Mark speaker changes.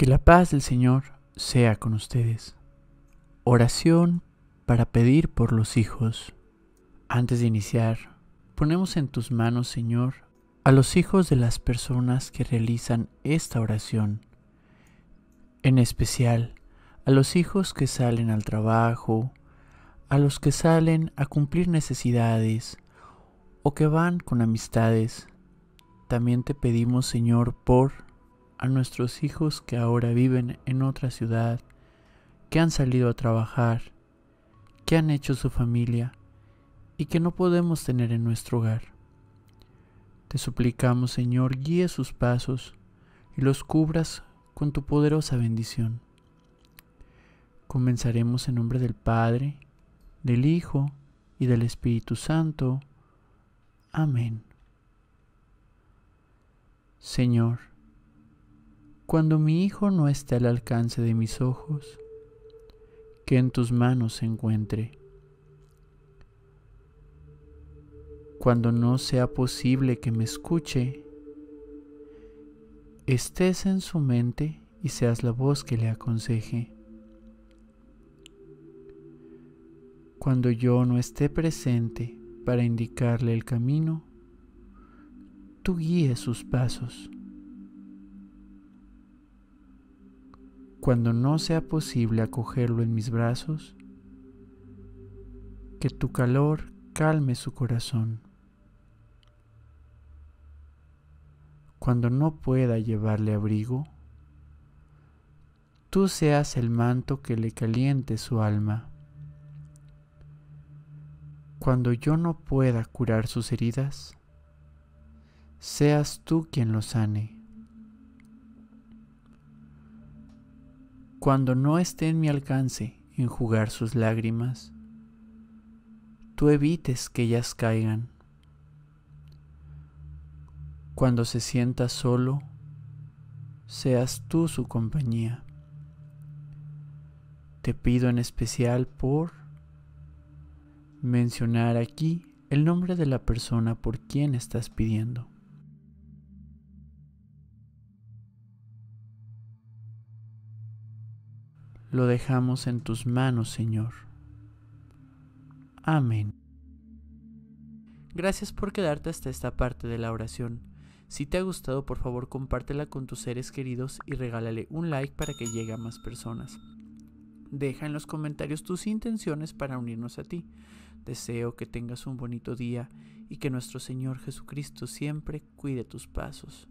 Speaker 1: Que la paz del Señor sea con ustedes. Oración para pedir por los hijos. Antes de iniciar, ponemos en tus manos, Señor, a los hijos de las personas que realizan esta oración, en especial a los hijos que salen al trabajo, a los que salen a cumplir necesidades o que van con amistades. También te pedimos, Señor, por a nuestros hijos que ahora viven en otra ciudad, que han salido a trabajar, que han hecho su familia y que no podemos tener en nuestro hogar. Te suplicamos, Señor, guíe sus pasos y los cubras con tu poderosa bendición. Comenzaremos en nombre del Padre, del Hijo y del Espíritu Santo. Amén. Señor, cuando mi hijo no esté al alcance de mis ojos, que en tus manos se encuentre. Cuando no sea posible que me escuche, estés en su mente y seas la voz que le aconseje. Cuando yo no esté presente para indicarle el camino, tú guíes sus pasos. Cuando no sea posible acogerlo en mis brazos, que tu calor calme su corazón. Cuando no pueda llevarle abrigo, tú seas el manto que le caliente su alma. Cuando yo no pueda curar sus heridas, seas tú quien lo sane. Cuando no esté en mi alcance enjugar sus lágrimas, tú evites que ellas caigan. Cuando se sienta solo, seas tú su compañía. Te pido en especial por mencionar aquí el nombre de la persona por quien estás pidiendo. Lo dejamos en tus manos, Señor. Amén. Gracias por quedarte hasta esta parte de la oración. Si te ha gustado, por favor compártela con tus seres queridos y regálale un like para que llegue a más personas. Deja en los comentarios tus intenciones para unirnos a ti. Deseo que tengas un bonito día y que nuestro Señor Jesucristo siempre cuide tus pasos.